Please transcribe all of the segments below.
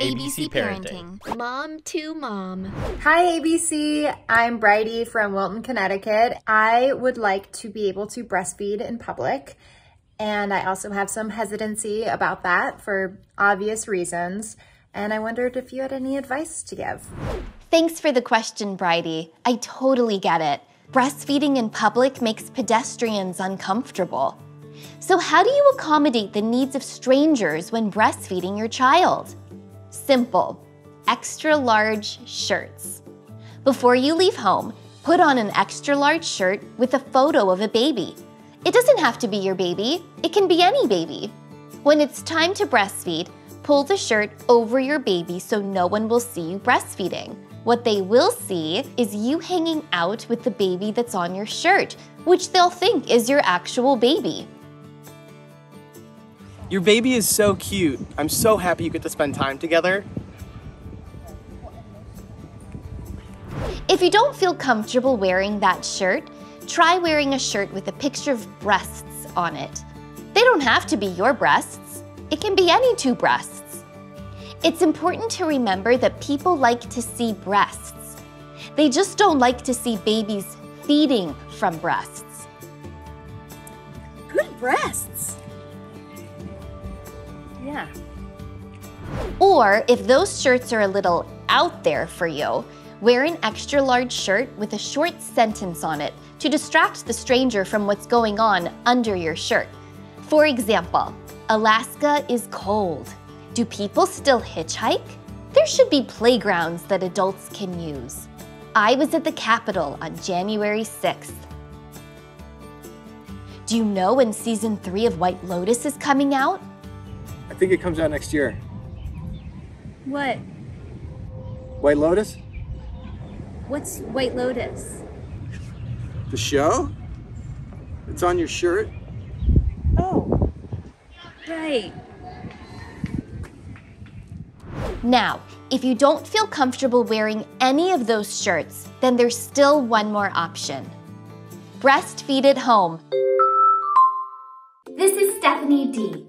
ABC Parenting. Mom to mom. Hi, ABC. I'm Bridey from Wilton, Connecticut. I would like to be able to breastfeed in public, and I also have some hesitancy about that for obvious reasons. And I wondered if you had any advice to give. Thanks for the question, Bridey. I totally get it. Breastfeeding in public makes pedestrians uncomfortable. So, how do you accommodate the needs of strangers when breastfeeding your child? Simple, extra large shirts. Before you leave home, put on an extra large shirt with a photo of a baby. It doesn't have to be your baby, it can be any baby. When it's time to breastfeed, pull the shirt over your baby so no one will see you breastfeeding. What they will see is you hanging out with the baby that's on your shirt, which they'll think is your actual baby. Your baby is so cute. I'm so happy you get to spend time together. If you don't feel comfortable wearing that shirt, try wearing a shirt with a picture of breasts on it. They don't have to be your breasts. It can be any two breasts. It's important to remember that people like to see breasts. They just don't like to see babies feeding from breasts. Good breasts. Yeah. Or if those shirts are a little out there for you, wear an extra large shirt with a short sentence on it to distract the stranger from what's going on under your shirt. For example, Alaska is cold. Do people still hitchhike? There should be playgrounds that adults can use. I was at the Capitol on January 6th. Do you know when season three of White Lotus is coming out? I think it comes out next year. What? White Lotus? What's White Lotus? The show? It's on your shirt. Oh. Right. Now, if you don't feel comfortable wearing any of those shirts, then there's still one more option. Breastfeed at home. This is Stephanie D.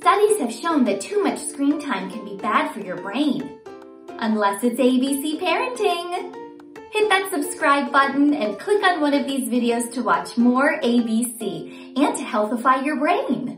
Studies have shown that too much screen time can be bad for your brain. Unless it's ABC Parenting. Hit that subscribe button and click on one of these videos to watch more ABC and to healthify your brain.